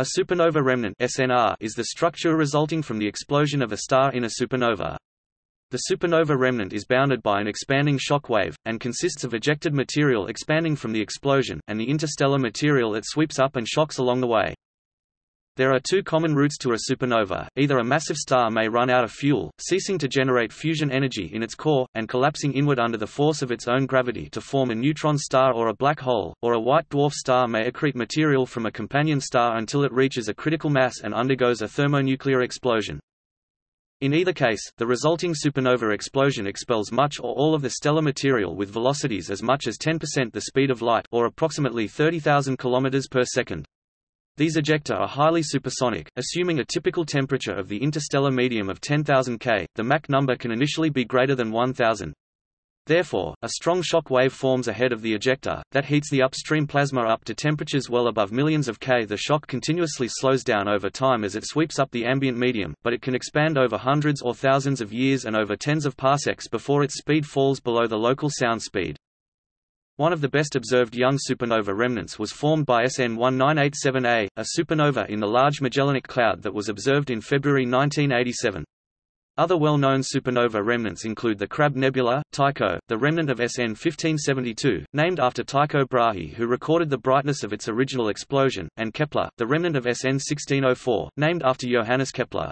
A supernova remnant SNR is the structure resulting from the explosion of a star in a supernova. The supernova remnant is bounded by an expanding shock wave, and consists of ejected material expanding from the explosion, and the interstellar material it sweeps up and shocks along the way. There are two common routes to a supernova, either a massive star may run out of fuel, ceasing to generate fusion energy in its core, and collapsing inward under the force of its own gravity to form a neutron star or a black hole, or a white dwarf star may accrete material from a companion star until it reaches a critical mass and undergoes a thermonuclear explosion. In either case, the resulting supernova explosion expels much or all of the stellar material with velocities as much as 10% the speed of light or approximately 30,000 km per second. These ejecta are highly supersonic, assuming a typical temperature of the interstellar medium of 10,000 K, the Mach number can initially be greater than 1000. Therefore, a strong shock wave forms ahead of the ejecta, that heats the upstream plasma up to temperatures well above millions of K. The shock continuously slows down over time as it sweeps up the ambient medium, but it can expand over hundreds or thousands of years and over tens of parsecs before its speed falls below the local sound speed. One of the best observed young supernova remnants was formed by SN 1987A, a supernova in the Large Magellanic Cloud that was observed in February 1987. Other well-known supernova remnants include the Crab Nebula, Tycho, the remnant of SN 1572, named after Tycho Brahe who recorded the brightness of its original explosion, and Kepler, the remnant of SN 1604, named after Johannes Kepler.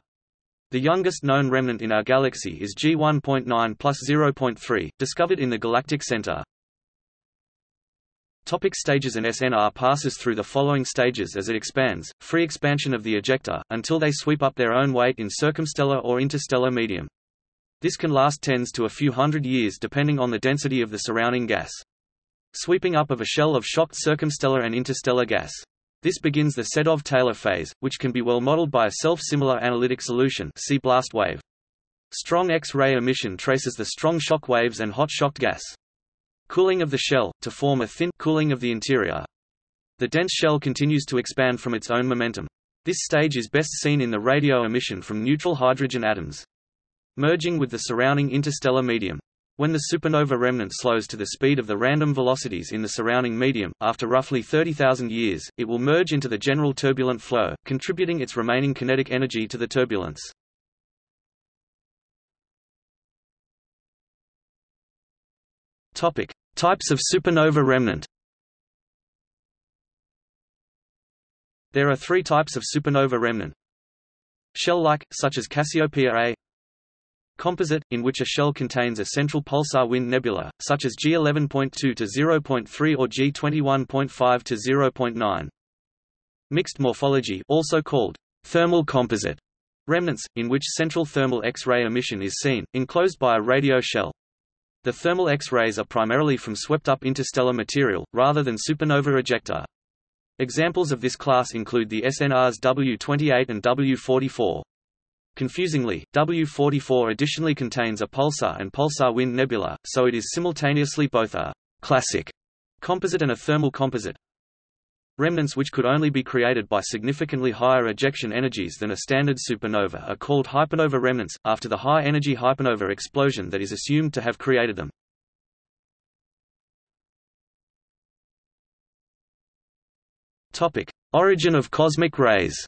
The youngest known remnant in our galaxy is G 1.9 plus 0.3, discovered in the galactic center. Topic stages An SNR passes through the following stages as it expands, free expansion of the ejecta, until they sweep up their own weight in circumstellar or interstellar medium. This can last tens to a few hundred years depending on the density of the surrounding gas. Sweeping up of a shell of shocked circumstellar and interstellar gas. This begins the Sedov-Taylor phase, which can be well modeled by a self-similar analytic solution see blast wave. Strong X-ray emission traces the strong shock waves and hot shocked gas. Cooling of the shell, to form a thin cooling of the interior. The dense shell continues to expand from its own momentum. This stage is best seen in the radio emission from neutral hydrogen atoms. Merging with the surrounding interstellar medium. When the supernova remnant slows to the speed of the random velocities in the surrounding medium, after roughly 30,000 years, it will merge into the general turbulent flow, contributing its remaining kinetic energy to the turbulence. Topic: Types of supernova remnant. There are three types of supernova remnant. Shell-like, such as Cassiopeia A. Composite, in which a shell contains a central pulsar wind nebula, such as G11.2 to 0.3 or G21.5 to 0.9. Mixed morphology also called thermal composite remnants, in which central thermal X-ray emission is seen, enclosed by a radio shell. The thermal X-rays are primarily from swept-up interstellar material, rather than supernova ejecta. Examples of this class include the SNRs W28 and W44. Confusingly, W44 additionally contains a pulsar and pulsar wind nebula, so it is simultaneously both a classic composite and a thermal composite. Remnants which could only be created by significantly higher ejection energies than a standard supernova are called hypernova remnants, after the high-energy hypernova explosion that is assumed to have created them. Origin of cosmic rays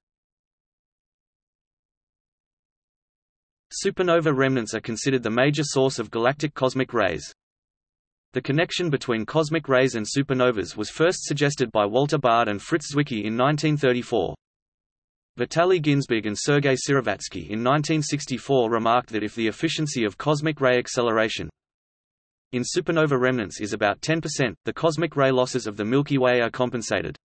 Supernova remnants are considered the major source of galactic cosmic rays. The connection between cosmic rays and supernovas was first suggested by Walter Baade and Fritz Zwicky in 1934. Vitaly Ginzburg and Sergei Syrovatsky in 1964 remarked that if the efficiency of cosmic ray acceleration in supernova remnants is about 10%, the cosmic ray losses of the Milky Way are compensated.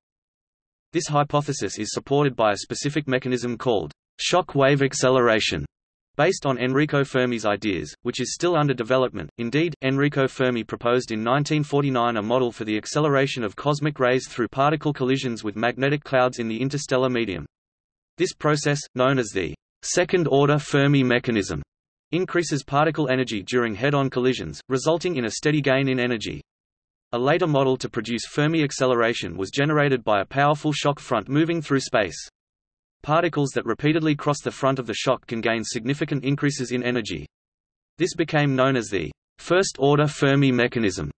This hypothesis is supported by a specific mechanism called shock wave acceleration, Based on Enrico Fermi's ideas, which is still under development, indeed, Enrico Fermi proposed in 1949 a model for the acceleration of cosmic rays through particle collisions with magnetic clouds in the interstellar medium. This process, known as the second-order Fermi mechanism, increases particle energy during head-on collisions, resulting in a steady gain in energy. A later model to produce Fermi acceleration was generated by a powerful shock front moving through space. Particles that repeatedly cross the front of the shock can gain significant increases in energy. This became known as the first-order Fermi mechanism.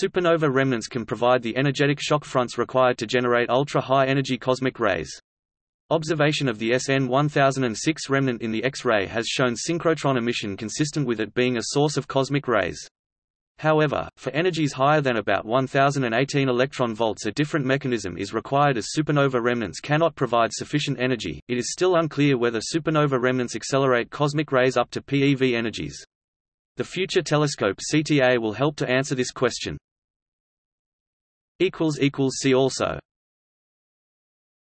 Supernova remnants can provide the energetic shock fronts required to generate ultra-high energy cosmic rays. Observation of the SN 1006 remnant in the X-ray has shown synchrotron emission consistent with it being a source of cosmic rays. However, for energies higher than about 1018 electron volts a different mechanism is required as supernova remnants cannot provide sufficient energy. It is still unclear whether supernova remnants accelerate cosmic rays up to PeV energies. The future telescope CTA will help to answer this question. See also